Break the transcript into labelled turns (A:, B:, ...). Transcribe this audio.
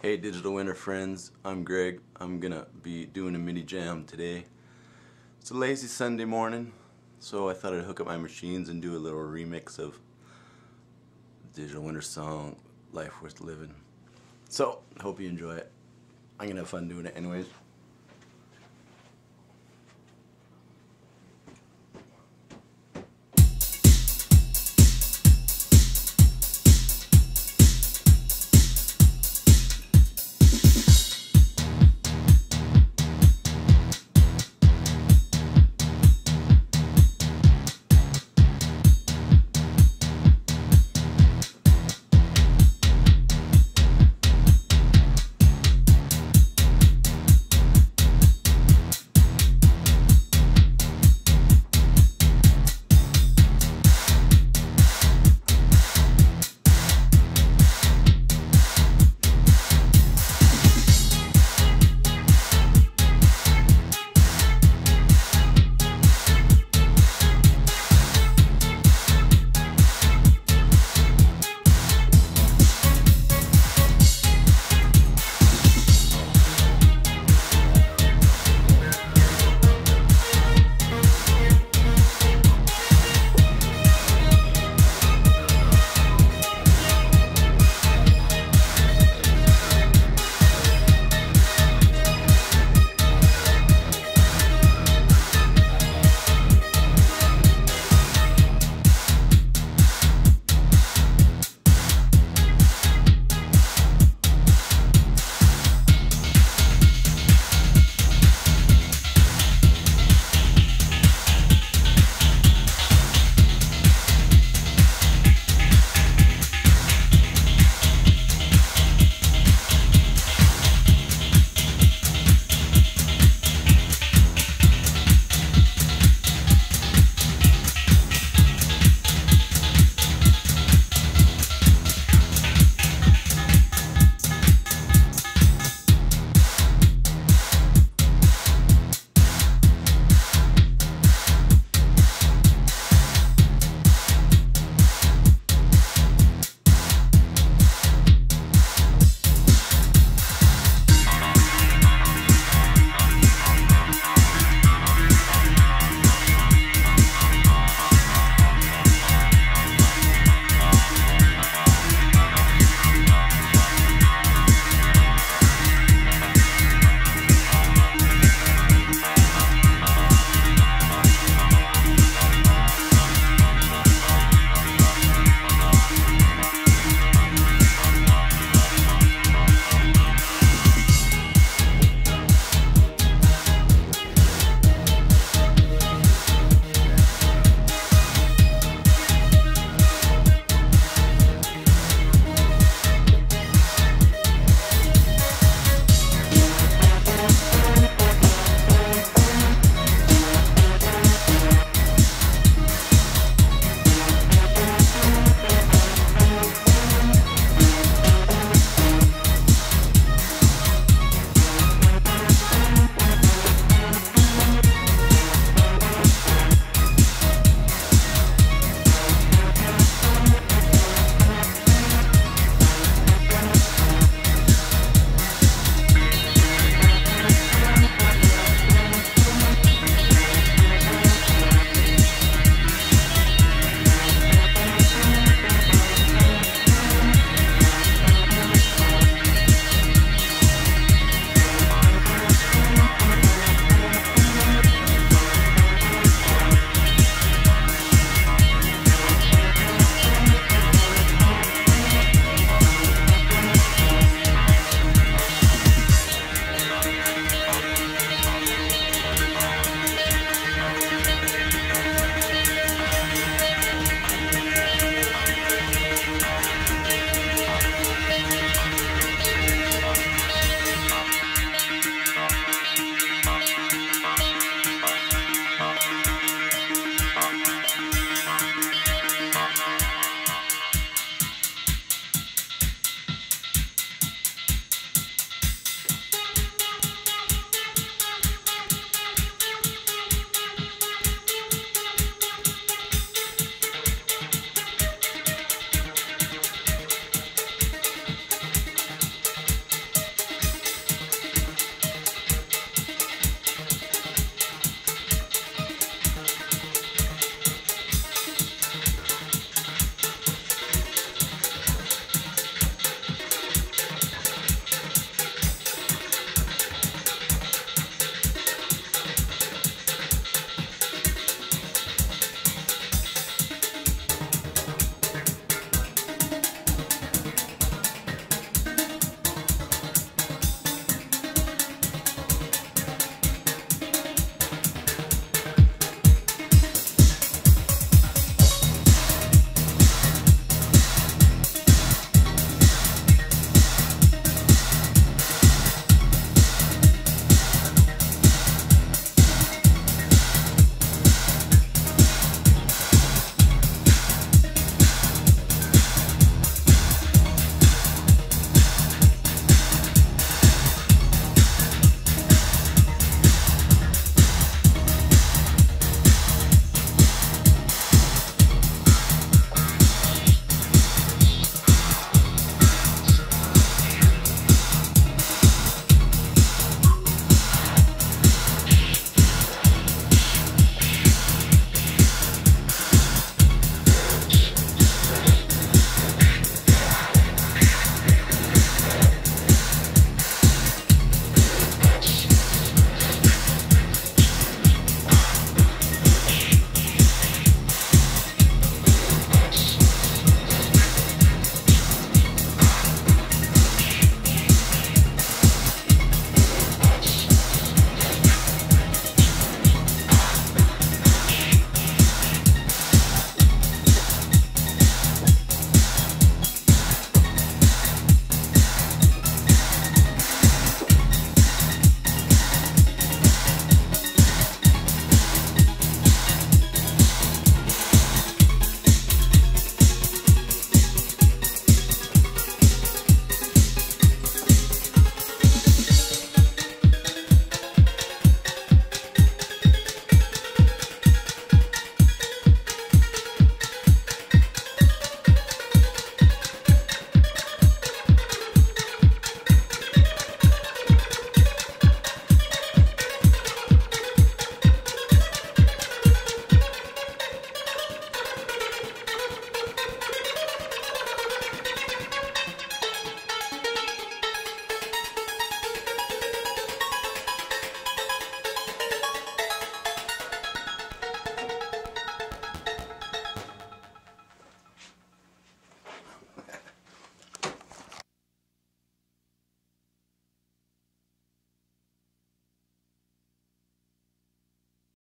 A: Hey Digital Winter friends, I'm Gregg. I'm gonna be doing a mini jam today. It's a lazy Sunday morning, so I thought I'd hook up my machines and do a little remix of Digital Winter song, Life Worth Living. So, hope you enjoy it. I'm gonna have fun doing it anyways.